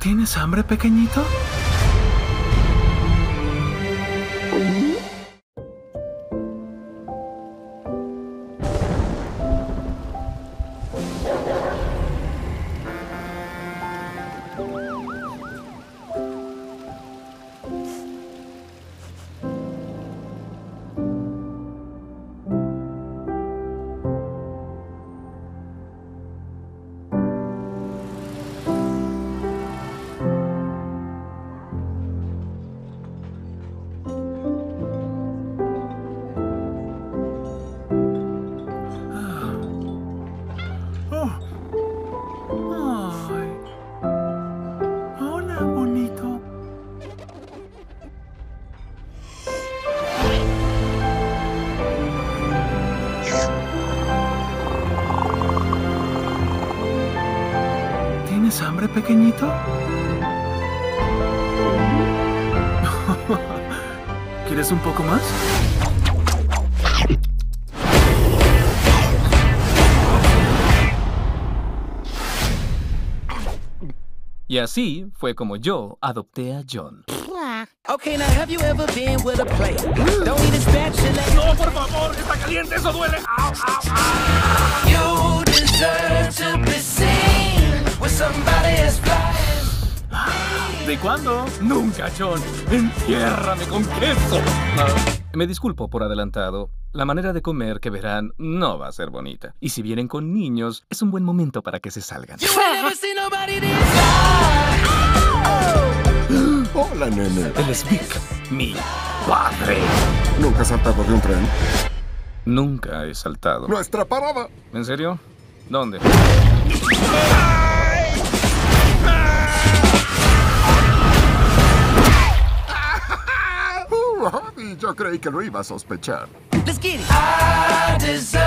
¿Tienes hambre, pequeñito? ¿Tienes hambre, pequeñito? ¿Quieres un poco más? Y así fue como yo adopté a John. Okay, now have you ever been with a plate? Don't need a spatula. ¡No, por favor! ¡Está caliente! ¡Eso duele! ¡Au, au, au! You as ¿De cuándo? Nunca, John. Entiérrame con queso. Ah, me disculpo por adelantado. La manera de comer que verán no va a ser bonita. Y si vienen con niños, es un buen momento para que se salgan. Hola, nene. Él es Vic, mi padre. ¿Nunca has saltado de un tren? Nunca he saltado. Nuestra parada. ¿En serio? ¿Dónde? Y yo creí que lo iba a sospechar. Let's get it.